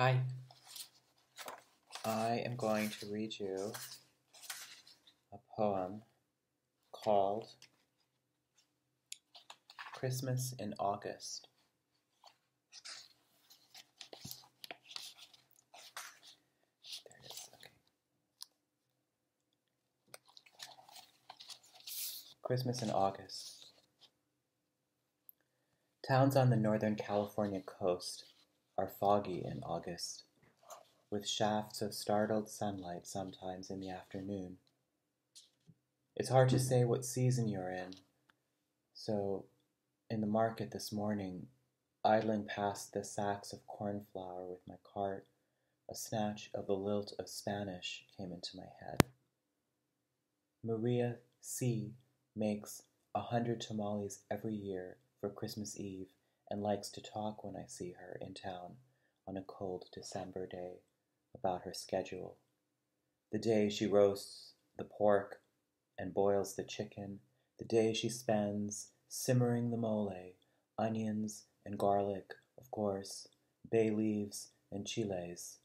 Hi. I am going to read you a poem called Christmas in August. There it is. Okay. Christmas in August. Towns on the Northern California coast are foggy in August, with shafts of startled sunlight sometimes in the afternoon. It's hard to say what season you're in, so in the market this morning, idling past the sacks of cornflour with my cart, a snatch of the lilt of Spanish came into my head. Maria C. makes a hundred tamales every year for Christmas Eve and likes to talk when I see her in town on a cold December day about her schedule. The day she roasts the pork and boils the chicken, the day she spends simmering the mole, onions and garlic, of course, bay leaves and chiles,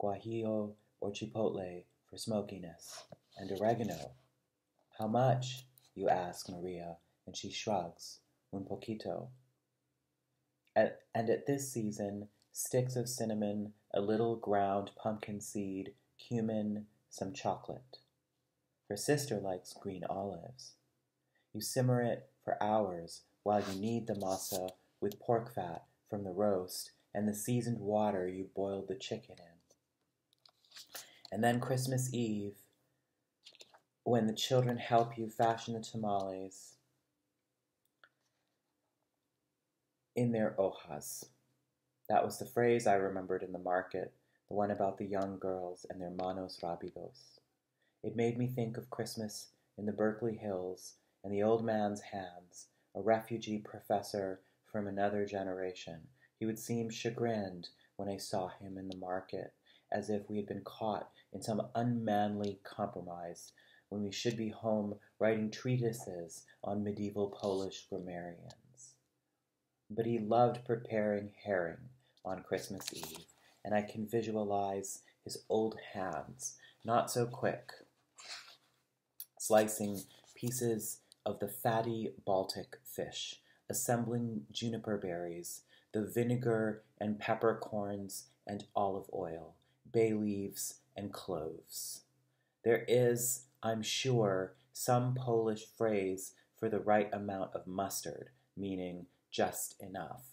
guajillo or chipotle for smokiness, and oregano. How much? you ask Maria, and she shrugs, un poquito. At, and at this season, sticks of cinnamon, a little ground pumpkin seed, cumin, some chocolate. Her sister likes green olives. You simmer it for hours while you knead the masa with pork fat from the roast and the seasoned water you boiled the chicken in. And then Christmas Eve, when the children help you fashion the tamales in their hojas. That was the phrase I remembered in the market, the one about the young girls and their manos rápidos. It made me think of Christmas in the Berkeley Hills and the old man's hands, a refugee professor from another generation. He would seem chagrined when I saw him in the market, as if we had been caught in some unmanly compromise when we should be home writing treatises on medieval Polish grammarians. But he loved preparing herring on Christmas Eve, and I can visualize his old hands, not so quick, slicing pieces of the fatty Baltic fish, assembling juniper berries, the vinegar and peppercorns and olive oil, bay leaves and cloves. There is, I'm sure, some Polish phrase for the right amount of mustard, meaning just enough.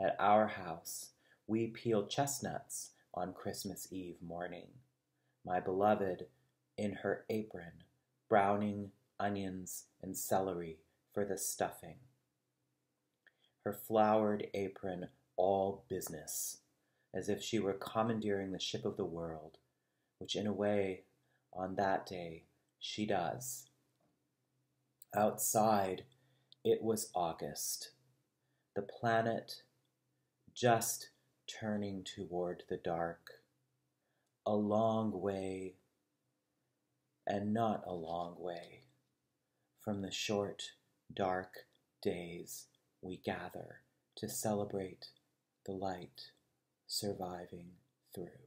At our house, we peel chestnuts on Christmas Eve morning. My beloved, in her apron, browning onions and celery for the stuffing. Her flowered apron all business, as if she were commandeering the ship of the world, which in a way, on that day, she does. Outside, it was August. The planet just turning toward the dark, a long way and not a long way from the short, dark days we gather to celebrate the light surviving through.